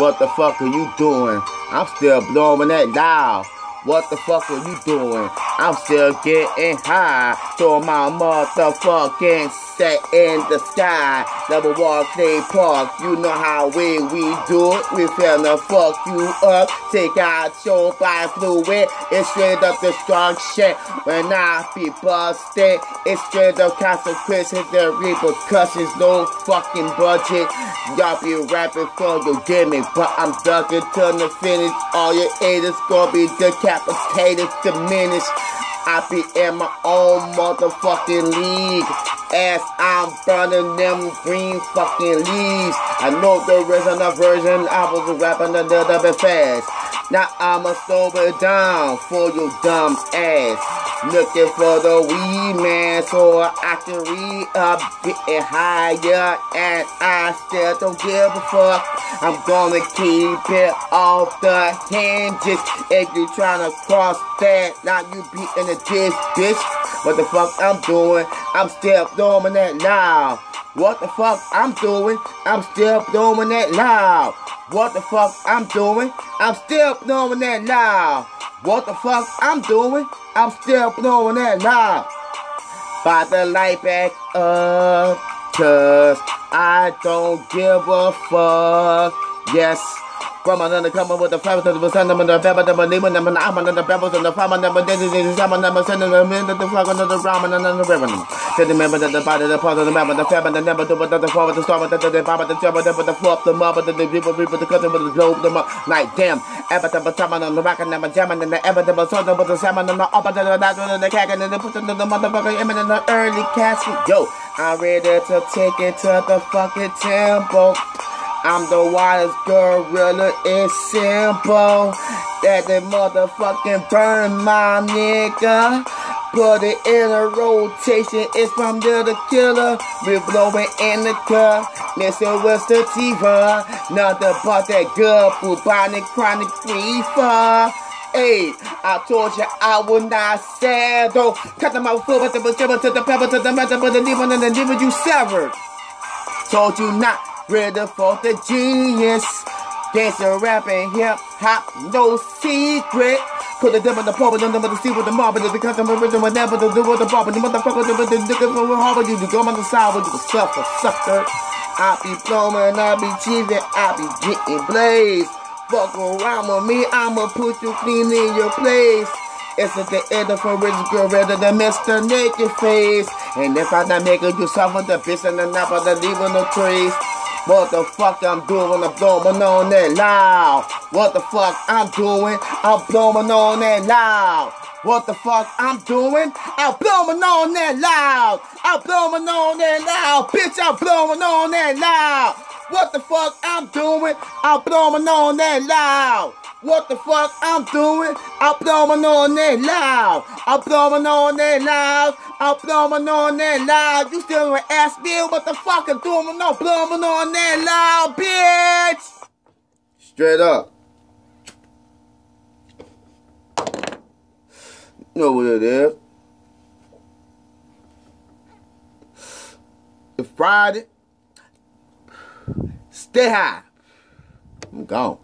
What the fuck are you doing? I'm still blowing that loud. What the fuck are you doing? I'm still getting high. Throw my motherfucking set in the sky. Never walk Clay Park. You know how we we do it. We finna fuck you up. Take out your body fluid. It's straight up destruction. When I be busted, it's straight up consequences and repercussions. No fucking budget. Y'all be rapping for your gimmick, but I'm ducking to the finish. All your haters gonna be decapitated, diminished. I be in my own motherfucking league. As I'm burning them green fucking leaves. I know there isn't a version. I was rapping a little bit fast. Now I'ma down for your dumb ass. Looking for the weed man so I can re up, getting higher, and I still don't give a fuck. I'm gonna keep it off the hinges. If you tryna cross that, now you be in the ditch, bitch. What the fuck I'm doing? I'm still that now. What the fuck I'm doing? I'm still that now. What the fuck I'm doing? I'm still doing that now. What the fuck I'm doing? I'm still blowing that now. By the light back up, cause I don't give a fuck. Yes. From another coming with the of the sun, I'm the pepper, the name, and I'm another pebbles, and the farmer never did it. Some of them the under the ramen and the ribbon. To the the body, the part the member, the fab, and the never do but the forward, the storm, the the the jumper, the the flop, the mob, the people, people, the cousin, with the globe, the like damn. Ever the bottom on the rock and never jamming, and the the bottom with the salmon and the upper, the natural, and the cack, and the put the motherfucker imminent, the early casket. Yo, I'm ready to take it to the fucking temple. I'm the wildest gorilla, it's simple. That the motherfucking burn my nigga. Put it in a rotation, it's from the, the killer. We're blowing in the cup. Listen, what's the Tiva? Nothing but that good bubonic chronic reefer. Hey, I told you I would not settle. Cut them out, foot, but the to the pebble to the metal, but the demon and the demon you severed. Told you not ready for the genius. Dancing, rapping, hip hop, no secret. Put the devil the pole, but the see with the mob, but the customer rhythm and never do with the bar, but the motherfucker the nigga from Harvard, you go on the side with the sucker, sucker. I be blowing, I be cheesing, I be getting blazed. Fuck around with me, I'ma put you clean in your place. It's at the end of a rich girl rather than Mr. Naked Face. And if I not making you suffer the bitch and the nap of the leaving no trace. What the fuck I'm doing? I'm blowing on that loud. What the fuck I'm doing? I'm blowing on that loud. What the fuck I'm doing? I'm blowing on that loud. I'm blowing on that loud. Bitch, I'm blowing on that loud. What the fuck I'm doing? I'm blowing on that loud. What the fuck I'm doing? I'm blowing on that loud. I'm blowing on that loud. I'm blowing on that loud. You still gonna ask me what the fuck I'm doing? No, blowing on that loud, bitch. Straight up. You know what it is. It's Friday. Stay high. I'm gone.